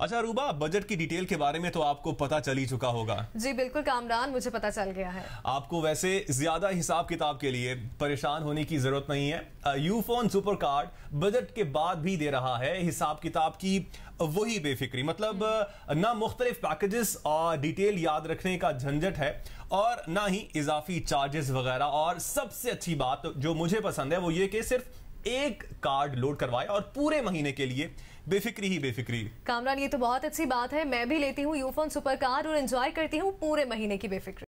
अच्छा रूबा बजट की डिटेल के बारे में तो आपको पता चल ही चुका होगा। जी बिल्कुल कामरान मुझे पता चल गया है। आपको वैसे ज़्यादा हिसाब किताब के लिए परेशान होने की ज़रूरत नहीं है। यूफोन सुपर कार्ड बजट के बाद भी दे रहा है। हिसाब किताब की वही बेफिक्री। मतलब ना मुख्तलिफ़ पैकेजेस और डिटेल याद रखने का झंझट है और ना ही इजाफी चार्जेस वगैरह। और सबसे अच्छी बात जो मुझे पसंद है वो ये कि सिर्फ़ एक कार्ड लोड करवाया और पूरे महीने के लिए बेफिक्री ही बेफिक्री। कामरान, ये तो बहुत अच्छी बात है। मैं भी लेती हूँ यूफोन सुपर कार्ड और एंजॉय करती हूँ पूरे महीने की बेफिक्री।